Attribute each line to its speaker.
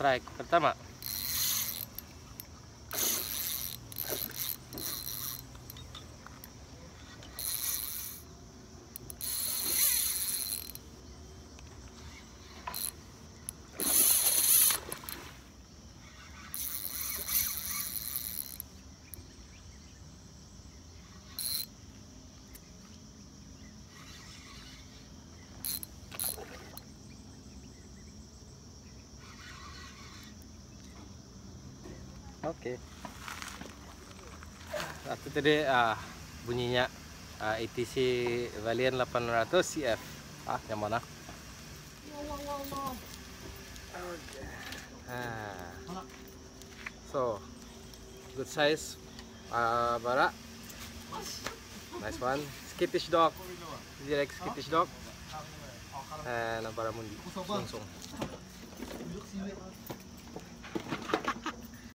Speaker 1: Strike pertama. Okey. Itu tadi ah bunyinya ah, ATC Valiant 800 CF. Ah, yang mana? Ah. So, good size. Ah, bara. Nice one. Skittish dog. Direct skittish dog. And ang para mundi. Sungsung.